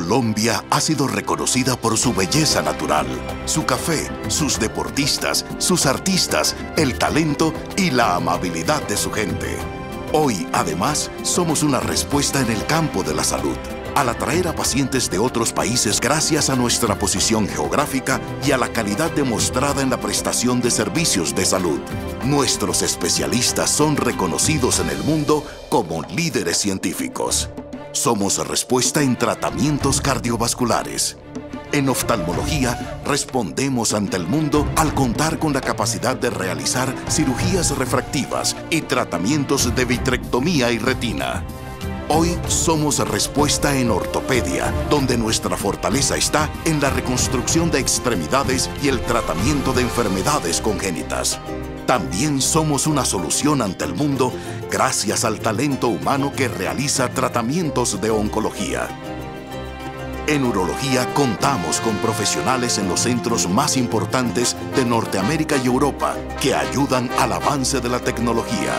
Colombia ha sido reconocida por su belleza natural, su café, sus deportistas, sus artistas, el talento y la amabilidad de su gente. Hoy, además, somos una respuesta en el campo de la salud, al atraer a pacientes de otros países gracias a nuestra posición geográfica y a la calidad demostrada en la prestación de servicios de salud. Nuestros especialistas son reconocidos en el mundo como líderes científicos. Somos respuesta en tratamientos cardiovasculares. En oftalmología, respondemos ante el mundo al contar con la capacidad de realizar cirugías refractivas y tratamientos de vitrectomía y retina. Hoy somos respuesta en ortopedia, donde nuestra fortaleza está en la reconstrucción de extremidades y el tratamiento de enfermedades congénitas. También somos una solución ante el mundo gracias al talento humano que realiza tratamientos de oncología. En urología contamos con profesionales en los centros más importantes de Norteamérica y Europa que ayudan al avance de la tecnología.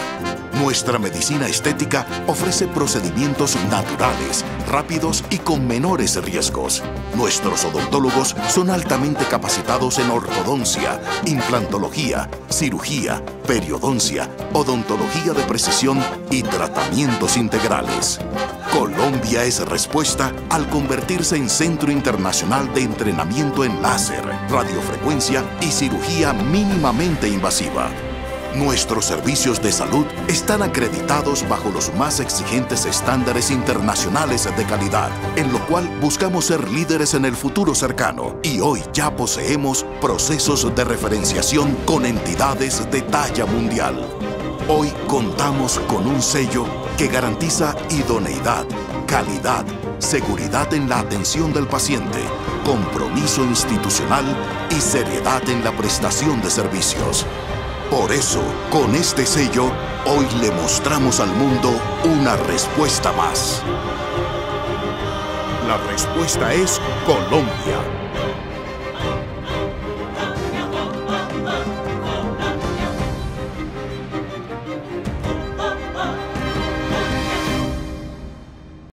Nuestra medicina estética ofrece procedimientos naturales, rápidos y con menores riesgos. Nuestros odontólogos son altamente capacitados en ortodoncia, implantología, cirugía, periodoncia, odontología de precisión y tratamientos integrales. Colombia es respuesta al convertirse en Centro Internacional de Entrenamiento en Láser, Radiofrecuencia y Cirugía Mínimamente Invasiva. Nuestros servicios de salud están acreditados bajo los más exigentes estándares internacionales de calidad, en lo cual buscamos ser líderes en el futuro cercano y hoy ya poseemos procesos de referenciación con entidades de talla mundial. Hoy contamos con un sello que garantiza idoneidad, calidad, seguridad en la atención del paciente, compromiso institucional y seriedad en la prestación de servicios. Por eso, con este sello, hoy le mostramos al mundo una respuesta más. La respuesta es Colombia.